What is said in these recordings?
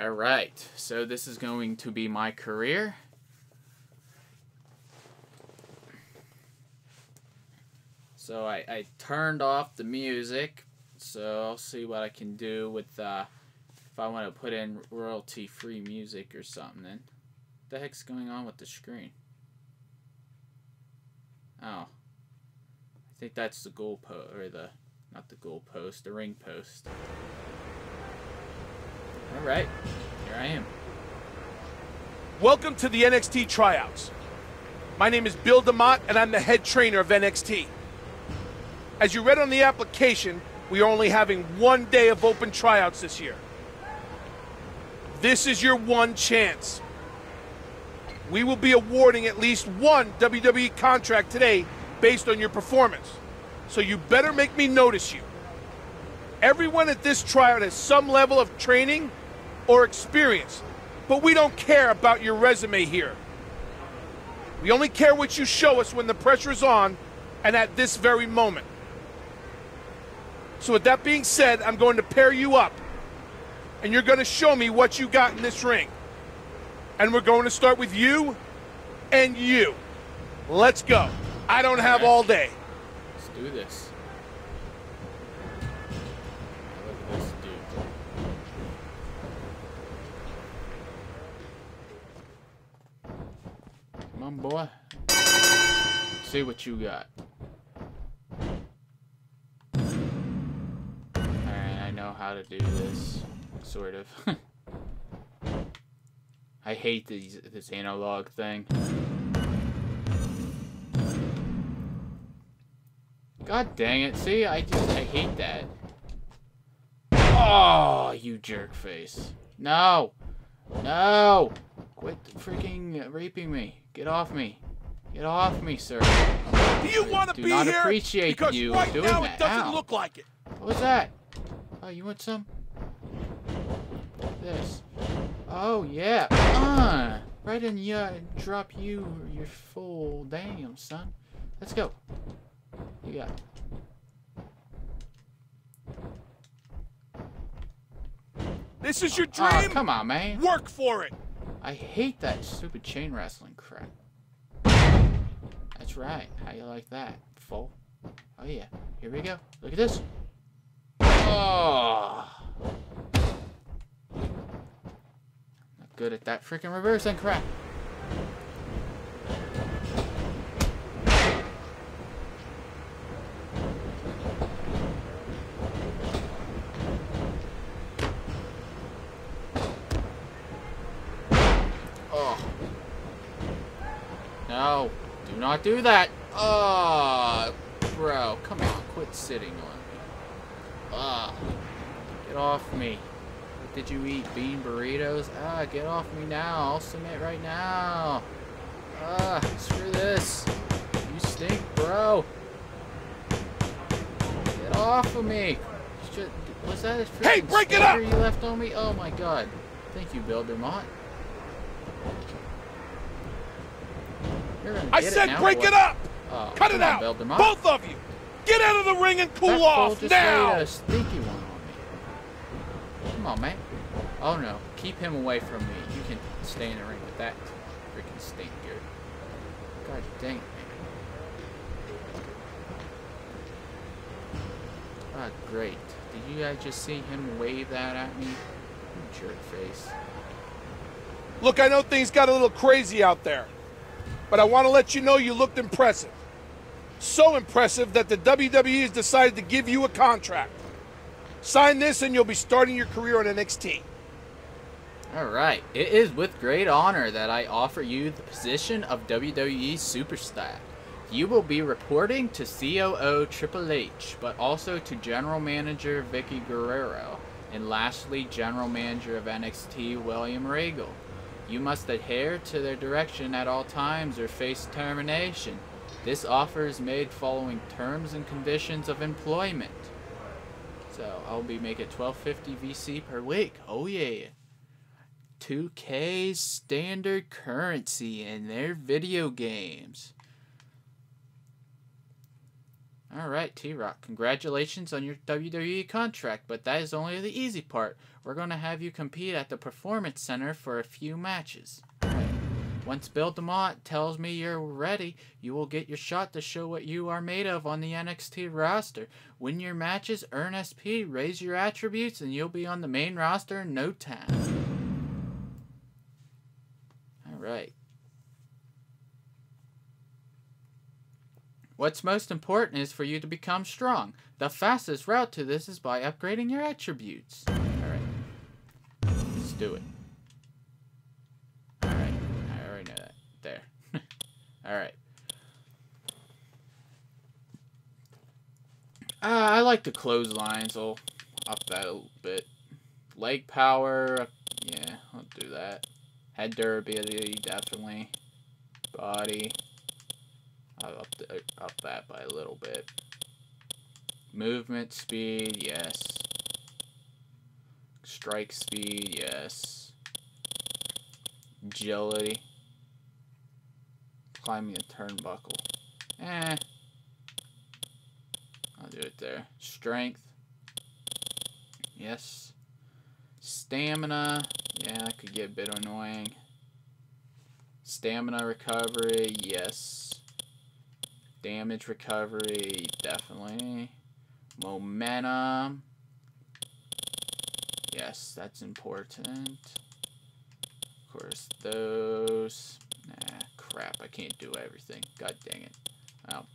Alright, so this is going to be my career. So I, I turned off the music, so I'll see what I can do with, uh, if I want to put in royalty-free music or something. What the heck's going on with the screen? Oh. I think that's the goal post, or the, not the goal post, the ring post. Alright, here I am. Welcome to the NXT tryouts. My name is Bill DeMott, and I'm the head trainer of NXT. As you read on the application, we are only having one day of open tryouts this year. This is your one chance. We will be awarding at least one WWE contract today based on your performance. So you better make me notice you. Everyone at this tryout has some level of training or experience, but we don't care about your resume here. We only care what you show us when the pressure is on and at this very moment. So, with that being said, I'm going to pair you up, and you're going to show me what you got in this ring. And we're going to start with you and you. Let's go. I don't have all day. Let's do this. Look at this dude. Come on, boy. Let's see what you got. Alright, I know how to do this. Sort of. I hate these this analog thing. God dang it. See, I just, I hate that. Oh, you jerk face. No. No. Quit freaking raping me. Get off me. Get off me, sir. Do you want to Do be not here? appreciate because you right doing now that. it doesn't Ow. look like it. What was that? Oh, you want some? This. Oh, yeah. Uh, right in ya, drop you, your full damn, son. Let's go. You got. This is your Oh, dream. come on, man. Work for it. I hate that stupid chain wrestling crap. That's right. How you like that? Full. Oh yeah. Here we go. Look at this. Oh. Not good at that freaking reversing crap. Oh. No. Do not do that. Oh, bro. Come on. Quit sitting on me. Ah. Get off me. What did you eat? Bean burritos? Ah, get off me now. I'll submit right now. Ah, screw this. You stink, bro. Get off of me. Was that a Hey, break it up! you left on me? Oh my god. Thank you, Bill Dermott. I said now, break it up. Oh, Cut it out. Bill Dermott. Both of you. Get out of the ring and cool That off now. stinky one on me. Come on, man. Oh no, keep him away from me. You can stay in the ring with that freaking stinker. God dang it, man. Ah, great. Did you guys just see him wave that at me? You jerk face. Look, I know things got a little crazy out there, but I want to let you know you looked impressive. So impressive that the WWE has decided to give you a contract. Sign this and you'll be starting your career on NXT. Alright, it is with great honor that I offer you the position of WWE Superstar. You will be reporting to COO Triple H, but also to General Manager Vickie Guerrero, and lastly, General Manager of NXT William Regal. You must adhere to their direction at all times or face termination. This offer is made following terms and conditions of employment. So I'll be making 1250 VC per week. Oh yeah. 2K standard currency in their video games. All right, T Rock. Congratulations on your WWE contract, but that is only the easy part. We're going to have you compete at the Performance Center for a few matches. Once Bill DeMott tells me you're ready, you will get your shot to show what you are made of on the NXT roster. Win your matches, earn SP, raise your attributes, and you'll be on the main roster in no time. All right. What's most important is for you to become strong. The fastest route to this is by upgrading your attributes. Alright. Let's do it. Alright. I already know that. There. Alright. Uh, I like the clotheslines. I'll up that a little bit. Leg power. Yeah, I'll do that. Head durability, definitely. Body. The, up that by a little bit. Movement speed, yes. Strike speed, yes. Agility. Climbing a turnbuckle. Eh. I'll do it there. Strength. Yes. Stamina. Yeah, that could get a bit annoying. Stamina recovery, yes. Damage recovery, definitely. Momentum. Yes, that's important. Of course, those. Nah, crap, I can't do everything. God dang it. Well,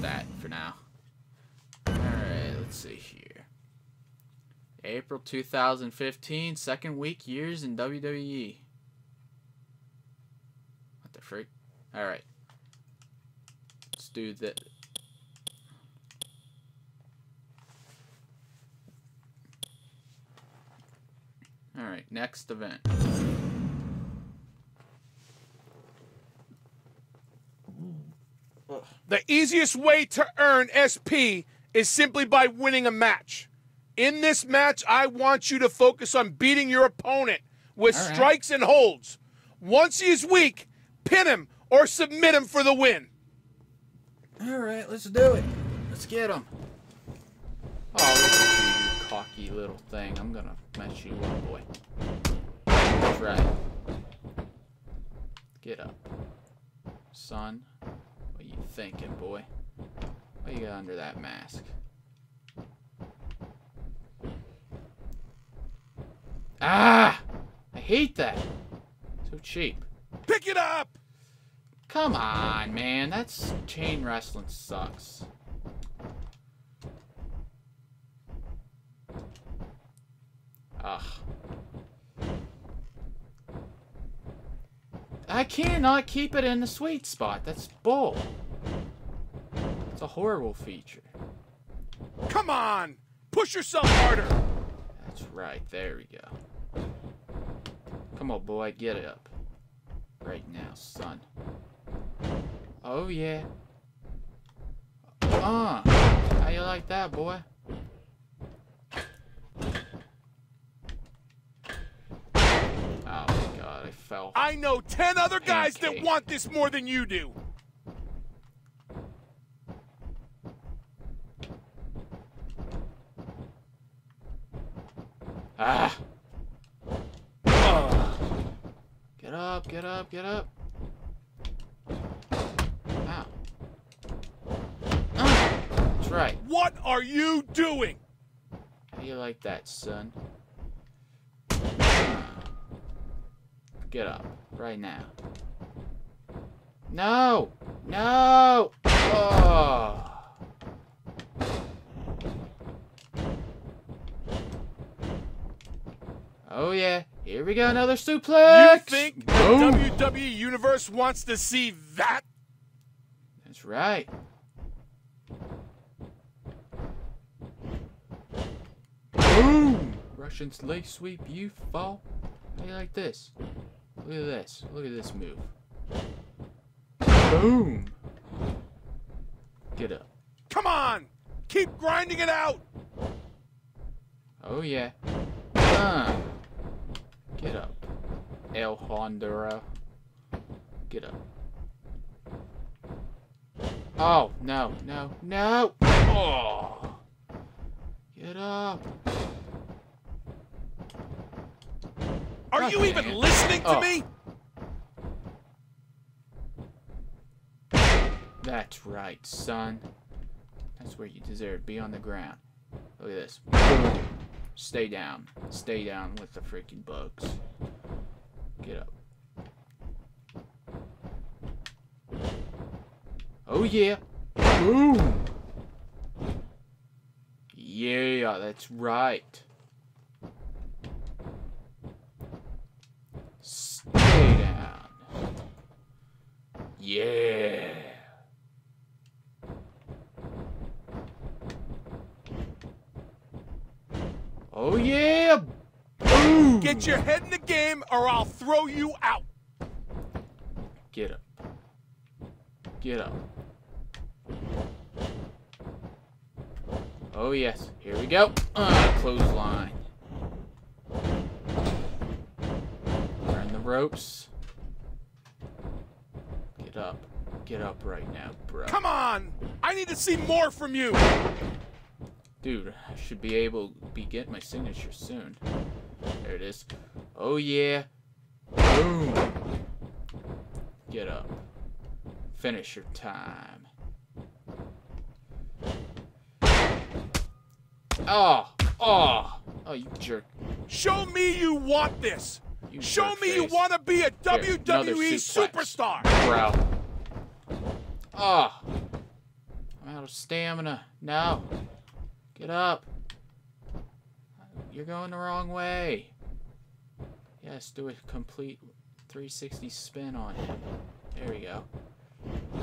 that for now. Alright, let's see here. April 2015, second week years in WWE. What the freak? Alright do that. Alright, next event. The easiest way to earn SP is simply by winning a match. In this match, I want you to focus on beating your opponent with right. strikes and holds. Once he's weak, pin him or submit him for the win. Alright, let's do it. Let's get him. Oh, look at you, you cocky little thing. I'm gonna mess you up, boy. That's right. Get up. Son, what you thinking, boy? What you got under that mask? Ah! I hate that. So cheap. Pick it up! Come on, man. That's chain wrestling sucks. Ugh. I cannot keep it in the sweet spot. That's bull. It's a horrible feature. Come on! Push yourself harder! That's right. There we go. Come on, boy. Get it up. Right now, son. Oh, yeah. Uh, how you like that, boy? Oh, my God, I fell. I know ten other guys Pancake. that want this more than you do. Ah! Oh. Get up, get up, get up. Right. What are you doing? How do you like that, son? Get up. Right now. No! No! Oh! Oh yeah, here we go, another suplex! You think the WWE Universe wants to see that? That's right. Boom! Russian leg sweep, you fall. How you like this? Look at this. Look at this move. Boom! Get up. Come on! Keep grinding it out! Oh yeah. Uh. Get up. El Honduro. Get up. Oh, no, no, no. Oh. Get up. Are God you even listening to Oh. me? That's right, son. That's where you deserve to be on the ground. Look at this. Boom. Stay down. Stay down with the freaking bugs. Get up. Oh yeah. Boom. Yeah, that's right. Stay down. Yeah. Oh yeah! Boom! Get your head in the game or I'll throw you out. Get up. Get up. Oh yes, here we go. Uh, clothesline. Turn the ropes. Get up. Get up right now, bro. Come on. I need to see more from you. Dude, I should be able to be getting my signature soon. There it is. Oh yeah. Boom. Get up. Finish your time. Oh, oh, oh, you jerk. Show me you want this. You Show me you want to be a Here, WWE superstar. Bro. Oh. Ah. I'm out of stamina. No. Get up. You're going the wrong way. Yes, do a complete 360 spin on him. There we go.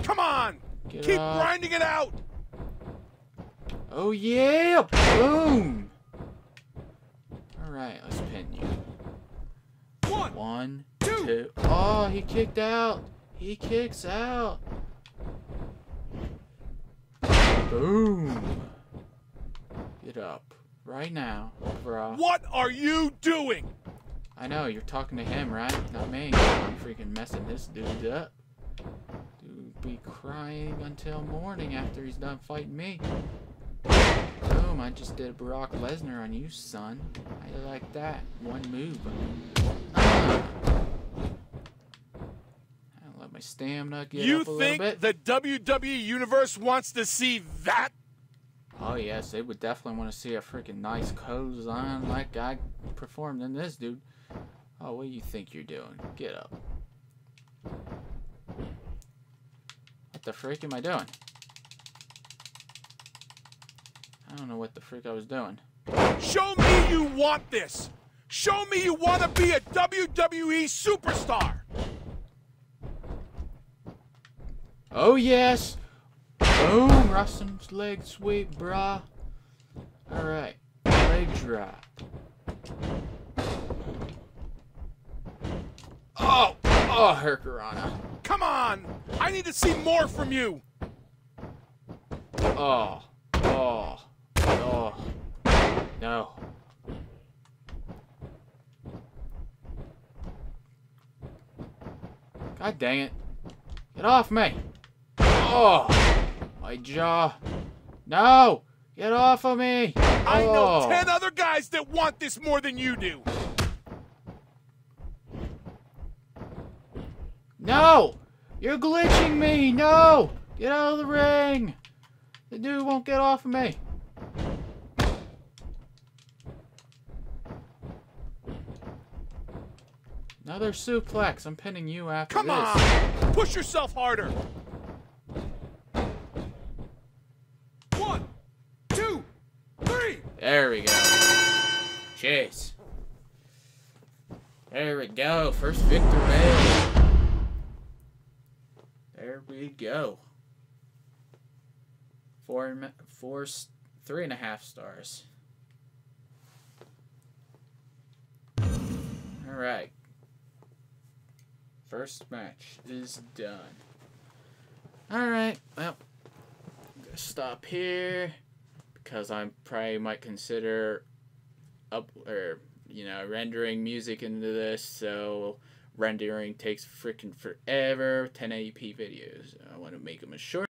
Come on. Get Keep up. grinding it out. Oh yeah! Boom! Alright, let's pin you. One. One, Two. two. Oh, he kicked out. He kicks out. Boom. Get up. Right now, bro. What are you doing? I know, you're talking to him, right? Not me. I'm freaking messing this dude up. Dude be crying until morning after he's done fighting me. Boom, I just did a Brock Lesnar on you, son. How you like that? One move. Ah. I'll let my stamina get you up a little bit. You think the WWE Universe wants to see that? Oh yes, they would definitely want to see a freaking nice clothesline like I performed in this, dude. Oh, what do you think you're doing? Get up. What the freak am I doing? I don't know what the freak I was doing. Show me you want this. Show me you want to be a WWE superstar. Oh yes! Boom! Russell's leg sweep, brah. Alright. Leg drop. Oh! Oh, Hurricanrana. Come on. I need to see more from you. Oh. Oh. Oh. No. God dang it. Get off me. Oh. My jaw. No. Get off of me. I know Oh. 10 other guys that want this more than you do. No! You're glitching me! No! Get out of the ring! The dude won't get off of me. Another suplex. I'm pinning you after Come this. on. Push yourself harder. One, two, three. There we go. Chase. There we go. First victory. There we go. Four, ma- three and a half stars. All right. First match is done. All right. Well, I'm gonna stop here because I probably might consider up or you know rendering music into this. So rendering takes freaking forever. 1080p videos. I want to make them as short.